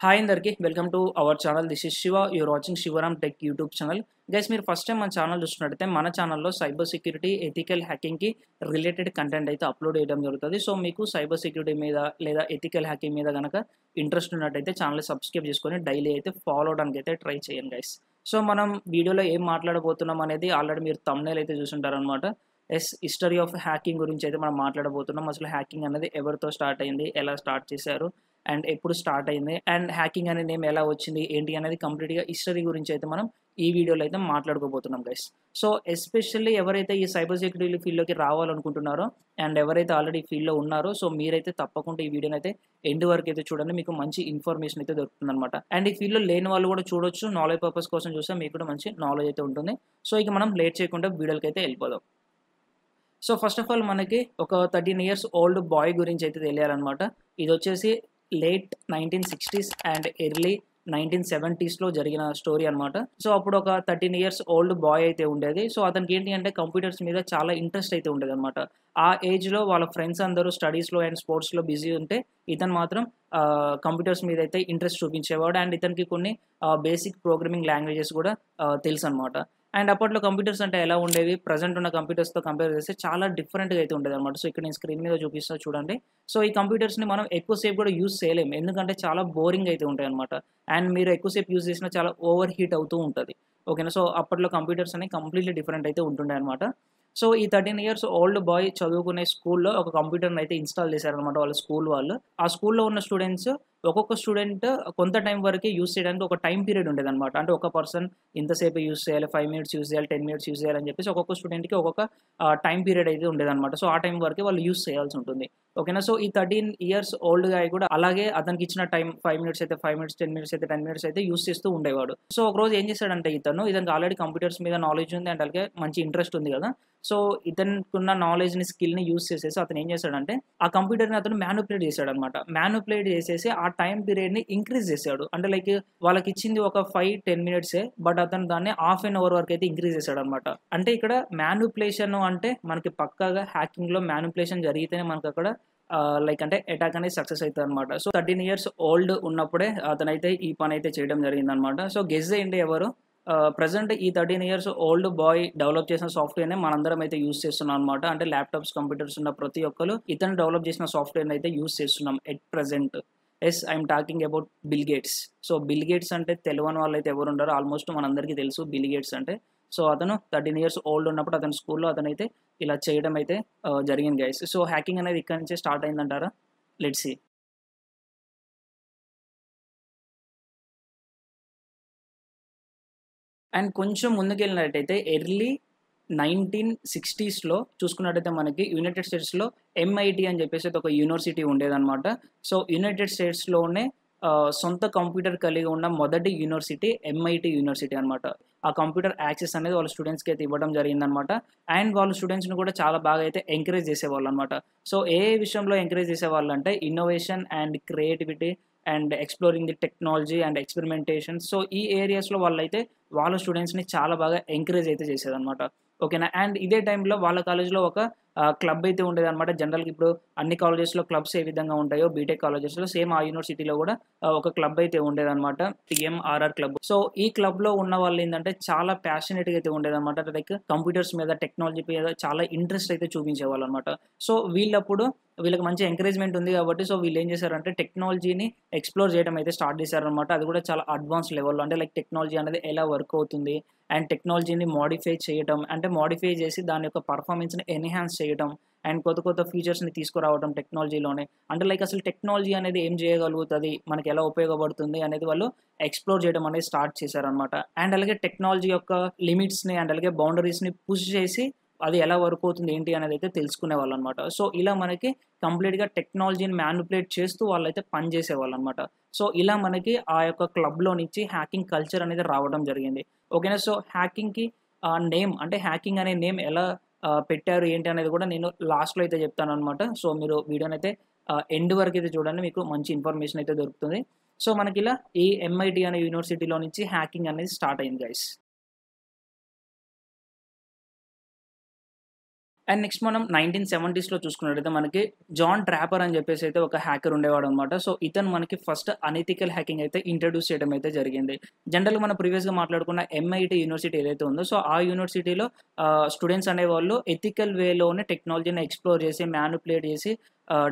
Hi అందరికీ welcome to our channel this is Shiva you're watching Shivaram tech YouTube channel guys మీరు first time మన channel చూస్తున్నట్టయితే మన ఛానల్లో సైబర్ సెక్యూరిటీ ఎథికల్ హ్యాకింగ్కి రిలేటెడ్ కంటెంట్ అయితే అప్లోడ్ చేయడం జరుగుతుంది. సో మీకు సైబర్ సెక్యూరిటీ మీద లేదా ఎథికల్ హ్యాకింగ్ మీద కనుక ఇంట్రెస్ట్ ఉన్నట్టయితే ఛానల్ సబ్స్క్రైబ్ చేసుకొని డైలీ అయితే ఫాలో అవడానికి అయితే ట్రై చేయండి గైస్ సో మనం వీడియోలో ఏం మాట్లాడబోతున్నాం అనేది ఆల్రెడీ మీరు తమ్నేల్ అయితే చూసుంటారనమాట ఎస్ హిస్టరీ ఆఫ్ హ్యాకింగ్ గురించి అయితే మనం మాట్లాడబోతున్నాం. అసలు హ్యాకింగ్ అనేది ఎవరితో స్టార్ట్ అయింది ఎలా స్టార్ట్ చేశారు అండ్ ఎప్పుడు స్టార్ట్ అయింది. అండ్ హ్యాకింగ్ అనే నేమ్ ఎలా వచ్చింది ఏంటి అనేది కంప్లీట్గా హిస్టరీ గురించి అయితే మనం ఈ వీడియోలో అయితే మాట్లాడుకోబోతున్నాం గైస్ సో ఎస్పెషల్లీ ఎవరైతే ఈ సైబర్ సెక్యూరిటీ ఫీల్డ్లోకి రావాలనుకుంటున్నారో అండ్ ఎవరైతే ఆల్రెడీ ఫీల్డ్లో ఉన్నారో సో మీరైతే తప్పకుండా ఈ వీడియోని అయితే ఎండ్ వరకు అయితే చూడండి. మీకు మంచి ఇన్ఫర్మేషన్ అయితే దొరుకుతుంది అనమాట అండ్ ఈ ఫీల్డ్లో లేని వాళ్ళు కూడా చూడొచ్చు. నాలెడ్జ్ పర్పస్ కోసం చూస్తే మీకు కూడా మంచి నాలెడ్జ్ అయితే ఉంటుంది. సో ఇక మనం లేట్ చేయకుండా వీడియోకి అయితే వెళ్ళిపోదాం. సో ఫస్ట్ ఆఫ్ ఆల్ మనకి ఒక థర్టీన్ ఇయర్స్ ఓల్డ్ బాయ్ గురించి అయితే తెలియాలన్నమాట. ఇది వచ్చేసి late nineteen sixties and early nineteen సెవెంటీస్లో జరిగిన స్టోరీ అనమాట సో అప్పుడు ఒక థర్టీన్ ఇయర్స్ ఓల్డ్ బాయ్ అయితే ఉండేది. సో అతనికి ఏంటి అంటే కంప్యూటర్స్ మీద చాలా ఇంట్రెస్ట్ అయితే ఉండేది అనమాట ఆ ఏజ్లో వాళ్ళ ఫ్రెండ్స్ అందరూ స్టడీస్లో అండ్ స్పోర్ట్స్లో బిజీ ఉంటే ఇతను మాత్రం కంప్యూటర్స్ మీద అయితే ఇంట్రెస్ట్ చూపించేవాడు. అండ్ ఇతనికి కొన్ని బేసిక్ ప్రోగ్రామింగ్ లాంగ్వేజెస్ కూడా తెలుసు అనమాట అండ్ అప్పట్లో కంప్యూటర్స్ అంటే ఎలా ఉండేవి? ప్రజెంట్ ఉన్న కంప్యూటర్స్తో కంపేర్ చేస్తే చాలా డిఫరెంట్గా అయితే ఉండేది అనమాట సో ఇక్కడ నేను స్క్రీన్ మీద చూపిస్తా చూడండి. సో ఈ కంప్యూటర్స్ని మనం ఎక్కువసేపు కూడా యూస్ చేయలేము. ఎందుకంటే చాలా బోరింగ్ అయితే ఉంటాయి అనమాట అండ్ మీరు ఎక్కువసేపు యూస్ చేసినా చాలా ఓవర్ హీట్ అవుతూ ఉంటుంది. ఓకేనా? సో అప్పట్లో కంప్యూటర్స్ అనేవి కంప్లీట్లీ డిఫరెంట్ అయితే ఉంటుండే అనమాట సో ఈ థర్టీన్ ఇయర్స్ ఓల్డ్ బాయ్ చదువుకునే స్కూల్లో ఒక కంప్యూటర్ని అయితే ఇన్స్టాల్ చేశారనమాట వాళ్ళ స్కూల్ వాళ్ళు. ఆ స్కూల్లో ఉన్న స్టూడెంట్స్ ఒక్కొక్క స్టూడెంట్ కొంత టైం వరకు యూస్ చేయడానికి ఒక టైం పీరియడ్ ఉండేది అనమాట అంటే ఒక పర్సన్ ఇంతసేపు యూస్ చేయాలి ఫైవ్ మినిట్స్ యూస్ చేయాలి టెన్ మినిట్స్ యూస్ చేయాలని చెప్పేసి ఒక్కొక్క స్టూడెంట్కి ఒక్కొక్క టైం పీరియడ్ అయితే ఉండేది అనమాట సో ఆ టైం వరకు వాళ్ళు యూస్ చేయాల్సి ఉంటుంది. ఓకేనా? సో ఈ థర్టీన్ ఇయర్స్ ఓల్డ్గా కూడా అలాగే అతనికి ఇచ్చిన టైం ఫైవ్ మినిట్స్ అయితే ఫైవ్ మినిట్స్ టెన్ మినిట్స్ అయితే టెన్ మినిట్స్ అయితే యూస్ చేస్తూ ఉండేవాడు. సో ఒక రోజు ఏం చేశాడంటే ఇతను ఇతనికి ఆల్రెడీ కంప్యూటర్స్ మీద నాలెడ్జ్ ఉంది అండ్ అలాగే మంచి ఇంట్రెస్ట్ ఉంది కదా. సో ఇతనుకున్న నాలెడ్జ్ని స్కిల్ని యూస్ చేసేసి అతను ఏం చేశాడంటే ఆ కంప్యూటర్ని అతను మ్యానుపులేట్ చేశాడు అనమాట మ్యానుపులేట్ చేసేసి ఆ టైం పీరియడ్ని ఇంక్రీజ్ చేశాడు. అంటే లైక్ వాళ్ళకి ఇచ్చింది ఒక ఫైవ్ టెన్ మినిట్సే బట్ అతను దాన్ని హాఫ్ అన్ అవర్ వరకు అయితే ఇంక్రీజ్ చేశాడు అనమాట అంటే ఇక్కడ మ్యానుపులేషన్ అంటే మనకి పక్కాగా హ్యాకింగ్లో మ్యానుపులేషన్ జరిగితేనే మనకు అక్కడ లైక్ అంటే అటాక్ అనేది సక్సెస్ అవుతుంది అనమాట సో థర్టీన్ ఇయర్స్ ఓల్డ్ ఉన్నప్పుడే అతనైతే ఈ పని అయితే చేయడం జరిగింది అనమాట సో గెస్ ఏంటి ఎవరు? ప్రజెంట్ ఈ thirteen years old boy develop చేసిన సాఫ్ట్వేర్నే మనందరం అయితే యూస్ చేస్తున్నాం అనమాట అంటే ల్యాప్టాప్స్ కంప్యూటర్స్ ఉన్న ప్రతి ఒక్కరు ఇతను డెవలప్ చేసిన సాఫ్ట్వేర్ని అయితే యూస్ చేస్తున్నాం at present as I'm talking about Bill Gates so Bill Gates అంటే తెలియని వాళ్ళు అయితే ఎవరు ఉండరు. ఆల్మోస్ట్ మనందరికీ తెలుసు బిల్ గేట్స్ అంటే. సో అతను థర్టీన్ ఇయర్స్ ఓల్డ్ ఉన్నప్పుడు అతని స్కూల్లో అతనైతే ఇలా చేయడం అయితే జరిగింది గైస్ సో హ్యాకింగ్ అనేది ఇక్కడ నుంచే స్టార్ట్ అయిందంటారా? లెట్స్ అండ్ కొంచెం ముందుకెళ్ళినట్టయితే ఎర్లీ నైన్టీన్ సిక్స్టీస్లో చూసుకున్నట్టయితే మనకి యునైటెడ్ స్టేట్స్లో ఎంఐటి అని చెప్పేసి ఒక యూనివర్సిటీ ఉండేదన్నమాట. సో యునైటెడ్ స్టేట్స్లోనే సొంత కంప్యూటర్ కలిగి ఉన్న మొదటి యూనివర్సిటీ ఎంఐటి యూనివర్సిటీ అనమాట ఆ కంప్యూటర్ యాక్సెస్ అనేది వాళ్ళ స్టూడెంట్స్కి అయితే ఇవ్వడం జరిగిందనమాట అండ్ వాళ్ళ స్టూడెంట్స్ని కూడా చాలా బాగా అయితే ఎంకరేజ్ చేసేవాళ్ళు అనమాట సో ఏ విషయంలో ఎంకరేజ్ చేసేవాళ్ళు అంటే innovation and creativity and exploring the technology and experimentation. So ఈ ఏరియాస్లో వాళ్ళైతే వాళ్ళ స్టూడెంట్స్ని చాలా బాగా ఎంకరేజ్ అయితే చేసేదనమాట ఓకేనా అండ్ ఇదే టైంలో వాళ్ళ కాలేజ్లో ఒక క్లబ్ అయితే ఉండేది అనమాట జనరల్గా ఇప్పుడు అన్ని కాలేజెస్లో క్లబ్స్ ఏ విధంగా ఉంటాయో బీటెక్ కాలేజెస్లో సేమ్ ఆ యూనివర్సిటీలో కూడా ఒక క్లబ్ అయితే ఉండేదన్నమాట. పిఎంఆర్ఆర్ క్లబ్ సో ఈ క్లబ్లో ఉన్న వాళ్ళు ఏంటంటే చాలా ప్యాషనేట్గా అయితే ఉండేదన్నమాట. లైక్ కంప్యూటర్స్ మీద టెక్నాలజీ మీద చాలా ఇంట్రెస్ట్ అయితే చూపించేవాళ్ళు అనమాట సో వీళ్ళప్పుడు వీళ్ళకి మంచి ఎంకరేజ్మెంట్ ఉంది కాబట్టి సో వీళ్ళు ఏం చేశారంటే టెక్నాలజీని ఎక్స్ప్లోర్ చేయడం అయితే స్టార్ట్ చేశారనమాట అది కూడా చాలా అడ్వాన్స్ లెవెల్లో అంటే లైక్ టెక్నాలజీ అనేది ఎలా వర్క్ అవుతుంది? అండ్ టెక్నాలజీని మాడిఫై చేయడం అంటే మాడిఫై చేసి దాని యొక్క పర్ఫార్మెన్స్ని ఎన్హాన్స్ చేయడం అండ్ కొత్త కొత్త ఫీచర్స్ని తీసుకురావడం టెక్నాలజీలోనే అంటే లైక్ అసలు టెక్నాలజీ అనేది ఏం చేయగలుగుతుంది? మనకి ఎలా ఉపయోగపడుతుంది? అనేది వాళ్ళు ఎక్స్ప్లోర్ చేయడం అనేది స్టార్ట్ చేశారనమాట అండ్ అలాగే టెక్నాలజీ యొక్క లిమిట్స్ని అండ్ అలాగే బౌండరీస్ని పుష్ చేసి అది ఎలా వర్క్ అవుతుంది? ఏంటి? అనేది అయితే తెలుసుకునే వాళ్ళు అనమాట సో ఇలా మనకి కంప్లీట్గా టెక్నాలజీని మ్యానుపులేట్ చేస్తూ వాళ్ళైతే పనిచేసేవాళ్ళు అనమాట సో ఇలా మనకి ఆ యొక్క క్లబ్లో నుంచి హ్యాకింగ్ కల్చర్ అనేది రావడం జరిగింది. ఓకేనా? సో హ్యాకింగ్కి నేమ్ అంటే హ్యాకింగ్ అనే నేమ్ ఎలా పెట్టారు ఏంటి అనేది కూడా నేను లాస్ట్లో అయితే చెప్తాను అనమాట సో మీరు వీడియోని అయితే ఎండ్ వరకు అయితే చూడండి మీకు మంచి ఇన్ఫర్మేషన్ అయితే దొరుకుతుంది. సో మనకి ఇలా ఈ ఎంఐటి అనే యూనివర్సిటీలో నుంచి హ్యాకింగ్ అనేది స్టార్ట్ అయింది గైస్ అండ్ నెక్స్ట్ మనం నైన్టీన్ సెవెంటీస్లో చూసుకున్నట్టయితే మనకి జాన్ ట్రాపర్ అని చెప్పేసి అయితే ఒక హ్యాకర్ ఉండేవాడు అనమాట సో ఇతను మనకి ఫస్ట్ అనెథికల్ హ్యాకింగ్ అయితే ఇంట్రడ్యూస్ చేయడం అయితే జరిగింది. జనరల్గా మనం ప్రీవియస్గా మాట్లాడుకున్న ఎంఐటి యూనివర్సిటీ ఏదైతే ఉందో సో ఆ యూనివర్సిటీలో స్టూడెంట్స్ అనేవాళ్ళు ఎథికల్ వేలోనే టెక్నాలజీని ఎక్స్ప్లోర్ చేసి మ్యానుపులేట్ చేసి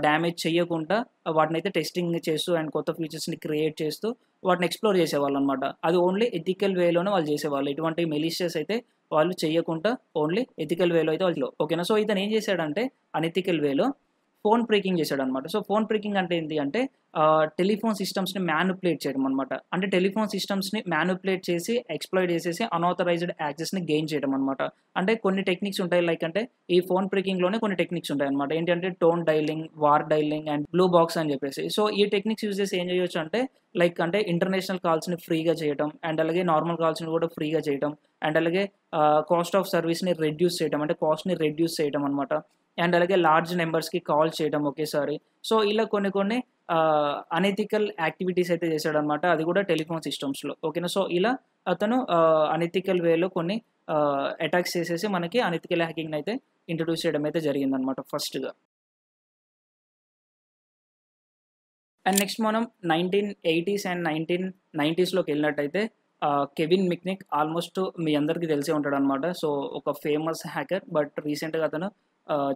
డ్యామేజ్ చేయకుండా వాటిని అయితే టెస్టింగ్ చేస్తూ అండ్ కొత్త ఫీచర్స్ని క్రియేట్ చేస్తూ వాటిని ఎక్స్ప్లోర్ చేసేవాళ్ళు అనమాట అది ఓన్లీ ఎథికల్ వేలోనే వాళ్ళు చేసేవాళ్ళు. ఎటువంటి మెలీషియస్ అయితే వాళ్ళు చేయకుండా ఓన్లీ ఎథికల్ వేలో అయితే వాళ్ళు ఓకేనా సో ఇతను ఏం చేశాడంటే అనెథికల్ వేలో ఫోన్ బ్రేకింగ్ చేశాడు అనమాట సో ఫోన్ బ్రేకింగ్ అంటే ఏంటి అంటే టెలిఫోన్ సిస్టమ్స్ని మ్యానుపులేట్ చేయడం అనమాట అంటే టెలిఫోన్ సిస్టమ్స్ని మ్యానుపులేట్ చేసి ఎక్స్ప్లోయిడ్ చేసేసి అన్ఆథరైజ్డ్ యాక్సెస్ని గెయిన్ చేయడం అనమాట అంటే కొన్ని టెక్నిక్స్ ఉంటాయి లైక్ అంటే ఈ ఫోన్ బ్రేకింగ్లోనే కొన్ని టెక్నిక్స్ ఉంటాయి అనమాట ఏంటంటే tone dialing war dialing and blue box అని చెప్పేసి. సో ఈ టెక్నిక్స్ యూజ్ చేసి ఏం చేయొచ్చు అంటే లైక్ అంటే ఇంటర్నేషనల్ కాల్స్ని ఫ్రీగా చేయడం అండ్ అలాగే నార్మల్ కాల్స్ని కూడా ఫ్రీగా చేయడం అండ్ అలాగే కాస్ట్ ఆఫ్ సర్వీస్ని రెడ్యూస్ చేయడం అంటే కాస్ట్ని రెడ్యూస్ చేయడం అనమాట అండ్ అలాగే లార్జ్ నెంబర్స్కి కాల్ చేయడం ఒకేసారి సో ఇలా కొన్ని కొన్ని అనెథికల్ యాక్టివిటీస్ అయితే చేశాడు అనమాట అది కూడా టెలిఫోన్ సిస్టమ్స్లో ఓకేనా? సో ఇలా అతను అనెథికల్ వేలో కొన్ని అటాక్స్ చేసేసి మనకి అనెథికల్ హ్యాకింగ్ అయితే ఇంట్రడ్యూస్ చేయడం అయితే జరిగిందనమాట ఫస్ట్గా. అండ్ నెక్స్ట్ మనం నైన్టీన్ ఎయిటీస్ అండ్ నైన్టీన్ నైంటీస్లోకి వెళ్ళినట్టయితే కెవిన్ మిక్నిక్ ఆల్మోస్ట్ మీ అందరికీ తెలిసే ఉంటాడు అనమాట సో ఒక ఫేమస్ హ్యాకర్ బట్ రీసెంట్గా అతను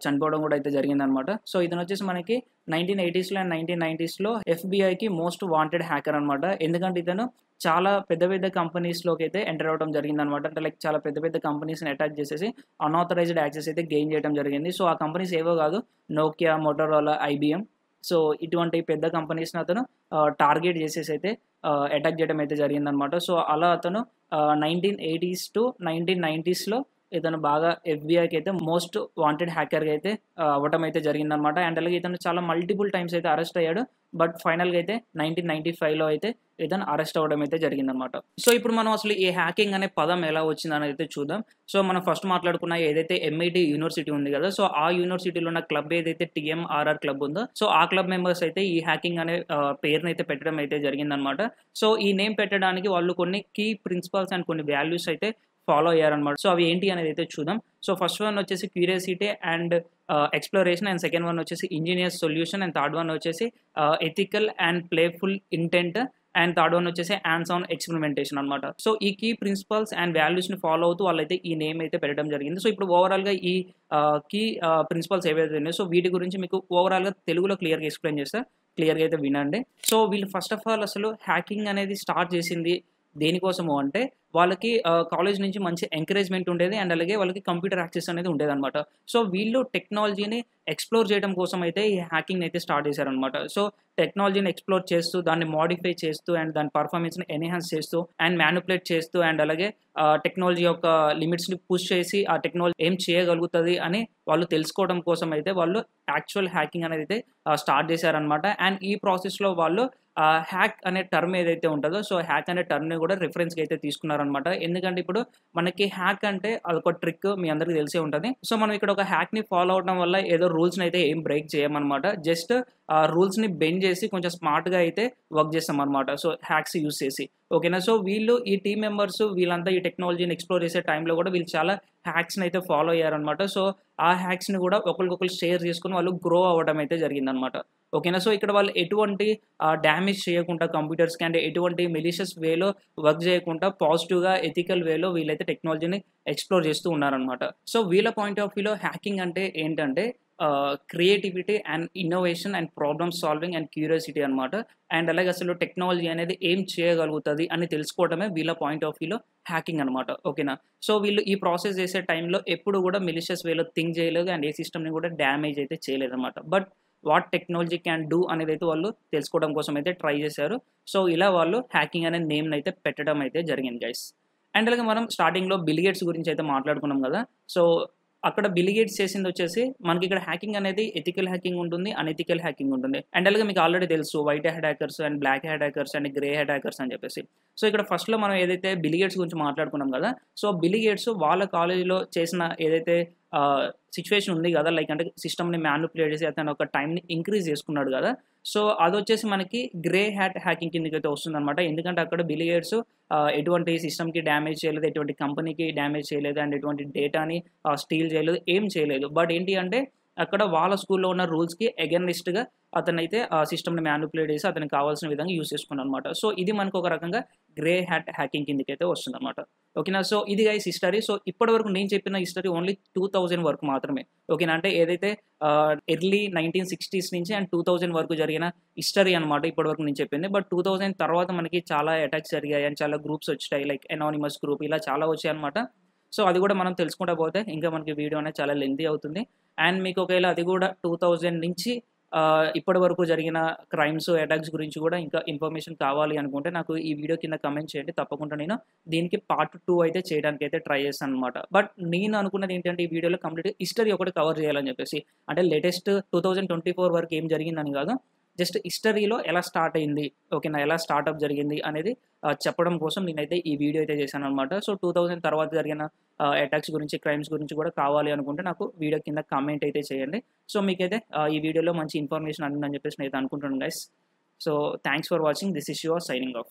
చనిపోవడం కూడా అయితే జరిగిందనమాట. సో ఇతను వచ్చేసి మనకి నైన్టీన్ ఎయిటీస్లో అండ్ నైన్టీన్ నైంటీస్లో ఎఫ్బిఐకి మోస్ట్ వాంటెడ్ హ్యాకర్ అనమాట. ఎందుకంటే ఇతను చాలా పెద్ద పెద్ద కంపెనీస్లోకి అయితే ఎంటర్ అవ్వడం జరిగిందనమాట. అంటే లైక్ చాలా పెద్ద పెద్ద కంపెనీస్ని అటాక్ చేసేసి అన్ఆథరైజ్డ్ యాక్సెస్ అయితే గెయిన్ చేయడం జరిగింది. సో ఆ కంపెనీస్ ఏవో కాదు నోకియా మోటోరోలా ఐబిఎం సో ఇటువంటి పెద్ద కంపెనీస్ని అతను టార్గెట్ చేసేసి అయితే అటాక్ చేయడం అయితే జరిగిందనమాట. సో అలా అతను నైన్టీన్ ఎయిటీస్ టు నైన్టీన్ నైంటీస్లో ఇతను బాగా ఎఫ్బిఐకి అయితే మోస్ట్ వాంటెడ్ హ్యాకర్గా అయితే అవ్వటం అయితే జరిగిందనమాట అండ్ అలాగే ఇతను చాలా మల్టిపుల్ టైమ్స్ అయితే అరెస్ట్ అయ్యాడు. బట్ ఫైనల్గా అయితే నైన్టీన్ నైన్టీ ఫైవ్లో అయితే ఇతను అరెస్ట్ అవ్వడం అయితే జరిగిందనమాట సో ఇప్పుడు మనం అసలు ఈ హ్యాకింగ్ అనే పదం ఎలా వచ్చిందని అయితే చూద్దాం. సో మనం ఫస్ట్ మాట్లాడుకున్న ఏదైతే ఎంఐటి యూనివర్సిటీ ఉంది కదా సో ఆ యూనివర్సిటీలో ఉన్న క్లబ్ ఏదైతే టీఎంఆర్ఆర్ క్లబ్ ఉందో సో ఆ క్లబ్ మెంబర్స్ అయితే ఈ హ్యాకింగ్ అనే పేరుని అయితే పెట్టడం అయితే జరిగిందనమాట సో ఈ నేమ్ పెట్టడానికి వాళ్ళు కొన్ని కీ ప్రిన్సిపల్స్ అండ్ కొన్ని వాల్యూస్ అయితే ఫాలో అయ్యారనమాట సో అవి ఏంటి అనేది అయితే చూద్దాం. సో ఫస్ట్ వన్ వచ్చేసి curiosity and exploration and second one వచ్చేసి engineers solution and third one వచ్చేసి ethical and playful intent and third one వచ్చేసి హ్యాండ్స్ ఆన్ ఎక్స్పెరిమెంటేషన్ అనమాట సో ఈ కీ ప్రిన్సిపల్స్ అండ్ వాల్యూస్ని ఫాలో అవుతూ వాళ్ళైతే ఈ నేమ్ అయితే పెట్టడం జరిగింది. సో ఇప్పుడు ఓవరాల్గా ఈ uh, కీ ప్రిన్సిపల్స్ uh, ఏవైతే ఉన్నాయో సో వీటి గురించి మీకు ఓవరాల్గా తెలుగులో క్లియర్గా ఎక్స్ప్లెయిన్ చేస్తా క్లియర్గా అయితే వినండి. సో వీళ్ళు ఫస్ట్ ఆఫ్ ఆల్ అసలు హ్యాకింగ్ అనేది స్టార్ట్ చేసింది దేనికోసము అంటే వాళ్ళకి కాలేజ్ నుంచి మంచి ఎంకరేజ్మెంట్ ఉండేది. అండ్ అలాగే వాళ్ళకి కంప్యూటర్ యాక్సెస్ అనేది ఉండేది అనమాట సో వీళ్ళు టెక్నాలజీని ఎక్స్ప్లోర్ చేయడం కోసం అయితే ఈ హ్యాకింగ్ అయితే స్టార్ట్ చేశారనమాట సో టెక్నాలజీని ఎక్స్ప్లోర్ చేస్తూ దాన్ని మాడిఫై చేస్తూ అండ్ దాని పర్ఫార్మెన్స్ని ఎన్హాన్స్ చేస్తూ అండ్ మ్యానుపులేట్ చేస్తూ అండ్ అలాగే టెక్నాలజీ యొక్క లిమిట్స్ని పుష్ చేసి ఆ టెక్నాలజీ ఏం చేయగలుగుతుంది అని వాళ్ళు తెలుసుకోవడం కోసం అయితే వాళ్ళు యాక్చువల్ హ్యాకింగ్ అనేది అయితే స్టార్ట్ చేశారనమాట అండ్ ఈ ప్రాసెస్లో వాళ్ళు హ్యాక్ అనే టర్మ్ ఏదైతే ఉంటుందో సో హ్యాక్ అనే టర్మ్ని కూడా రిఫరెన్స్గా అయితే తీసుకున్నారనమాట ఎందుకంటే ఇప్పుడు మనకి హ్యాక్ అంటే అదొక ట్రిక్ మీ అందరికీ తెలిసే ఉంటుంది. సో మనం ఇక్కడ ఒక హ్యాక్ని ఫాలో అవడం వల్ల ఏదో రూల్స్ని అయితే ఏం బ్రేక్ చేయమన్నమాట జస్ట్ ఆ రూల్స్ని బెండ్ చేసి కొంచెం స్మార్ట్గా అయితే వర్క్ చేస్తాం అనమాట సో హ్యాక్స్ యూస్ చేసి. ఓకేనా? సో వీళ్ళు ఈ టీం మెంబర్స్ వీళ్ళంతా ఈ టెక్నాలజీని ఎక్స్ప్లోర్ చేసే టైంలో కూడా వీళ్ళు చాలా హ్యాక్స్ని అయితే ఫాలో అయ్యారనమాట. సో ఆ హ్యాక్స్ని కూడా ఒకరికొకరు షేర్ చేసుకుని వాళ్ళు గ్రో అవ్వడం అయితే జరిగిందనమాట. ఓకేనా? సో ఇక్కడ వాళ్ళు ఎటువంటి డ్యామేజ్ చేయకుండా కంప్యూటర్స్కి అంటే ఎటువంటి మెలిషియస్ వేలో వర్క్ చేయకుండా పాజిటివ్గా ఎథికల్ వేలో వీళ్ళైతే టెక్నాలజీని ఎక్స్ప్లోర్ చేస్తూ ఉన్నారనమాట. సో వీళ్ళ పాయింట్ ఆఫ్ వ్యూలో హ్యాకింగ్ అంటే ఏంటంటే creativity and innovation and problem solving and curiosity అనమాట అండ్ అలాగే అసలు టెక్నాలజీ అనేది ఏం చేయగలుగుతుంది అని తెలుసుకోవడమే వీళ్ళ పాయింట్ ఆఫ్ వ్యూలో హ్యాకింగ్ అనమాట ఓకేనా సో వీళ్ళు ఈ ప్రాసెస్ చేసే టైంలో ఎప్పుడు కూడా మిలిషియస్ వేలో థింక్ చేయలేదు అండ్ ఏ సిస్టమ్ని కూడా డ్యామేజ్ అయితే చేయలేదు అనమాట but what technology can do అనేది అయితే వాళ్ళు తెలుసుకోవడం కోసం అయితే ట్రై చేశారు. సో ఇలా వాళ్ళు హ్యాకింగ్ అనే నేమ్ని అయితే పెట్టడం అయితే జరిగింది గైస్ అండ్ అలాగే మనం స్టార్టింగ్లో బిలిగేట్స్ గురించి అయితే మాట్లాడుకున్నాం కదా? సో అక్కడ బిలిగేట్స్ చేసింది వచ్చేసి మనకి ఇక్కడ హ్యాకింగ్ అనేది ఎథికల్ హ్యాకింగ్ ఉంటుంది అనెథికల్ హ్యాకింగ్ ఉంటుంది. అండ్ అలాగే మీకు ఆల్రెడీ తెలుసు white hat hackers and black hat hackers and grey hat hackers అని చెప్పేసి. సో ఇక్కడ ఫస్ట్లో మనం ఏదైతే బిలిగేట్స్ గురించి మాట్లాడుకున్నాం కదా సో బిలిగేట్స్ వాళ్ళ కాలేజీలో చేసిన ఏదైతే సిచ్యువేషన్ ఉంది కదా. లైక్ అంటే సిస్టమ్ని మ్యానుపులేట్ చేసి అతను ఒక టైంని ఇంక్రీజ్ చేసుకున్నాడు కదా. సో అది వచ్చేసి మనకి గ్రే హ్యాట్ హ్యాకింగ్ కిందకి అయితే వస్తుందన్నమాట. ఎందుకంటే అక్కడ బిలియర్స్ ఎటువంటి సిస్టమ్కి డ్యామేజ్ చేయలేదు ఎటువంటి కంపెనీకి డ్యామేజ్ చేయలేదు అండ్ ఎటువంటి డేటాని స్టీల్ చేయలేదు ఏం చేయలేదు. బట్ ఏంటి అంటే అక్కడ వాళ్ళ స్కూల్లో ఉన్న రూల్స్కి అగెన్నిస్ట్గా అతనైతే ఆ సిస్టమ్ని మ్యానుపులేట్ చేసి అతనికి కావాల్సిన విధంగా యూస్ చేసుకున్నాను అనమాట సో ఇది మనకు ఒక రకంగా గ్రే హ్యాట్ హ్యాకింగ్ కిందకి అయితే వస్తుంది అనమాట ఓకేనా? సో ఇది గైస్ హిస్టరీ. సో ఇప్పటి వరకు నేను చెప్పిన హిస్టరీ ఓన్లీ టూ థౌజండ్ వరకు మాత్రమే. ఓకేనా? అంటే ఏదైతే ఎర్లీ నైన్టీన్ సిక్స్టీస్ నుంచి అండ్ టూ థౌజండ్ వరకు జరిగిన హిస్టరీ అనమాట ఇప్పటి వరకు నేను చెప్పింది. బట్ టూ థౌజండ్ తర్వాత మనకి చాలా అటాక్స్ జరిగాయి అండ్ చాలా గ్రూప్స్ వచ్చాయి. లైక్ ఎనానిమస్ గ్రూప్ ఇలా చాలా వచ్చాయి అనమాట సో అది కూడా మనం తెలుసుకుంటా పోతే ఇంకా మనకి వీడియో అనేది చాలా లెంతీ అవుతుంది. అండ్ మీకు ఒకవేళ అది కూడా టూ థౌజండ్ నుంచి ఇప్పటి వరకు జరిగిన క్రైమ్స్ అటాక్స్ గురించి కూడా ఇంకా ఇన్ఫర్మేషన్ కావాలి అనుకుంటే నాకు ఈ వీడియో కింద కమెంట్ చేయండి. తప్పకుండా నేను దీనికి పార్ట్ టూ అయితే చేయడానికి అయితే ట్రై చేస్తాను అనమాట బట్ నేను అనుకున్నది ఏంటంటే ఈ వీడియోలో కంప్లీట్ హిస్టరీ ఒకటి కవర్ చేయాలని చెప్పేసి. అంటే latest two thousand twenty four వరకు ఏం జరిగిందని కాదు. జస్ట్ హిస్టరీలో ఎలా స్టార్ట్ అయింది ఓకేనా ఎలా స్టార్ట్అప్ జరిగింది అనేది చెప్పడం కోసం నేనైతే ఈ వీడియో అయితే చేశాను అనమాట సో టూ థౌజండ్ తర్వాత జరిగిన అటాక్స్ గురించి క్రైమ్స్ గురించి కూడా కావాలి అనుకుంటే నాకు వీడియో కింద కామెంట్ అయితే చేయండి. సో మీకైతే ఈ వీడియోలో మంచి ఇన్ఫర్మేషన్ అందిందని చెప్పేసి నేను అయితే అనుకుంటున్నాను guys so thanks for watching this is your signing off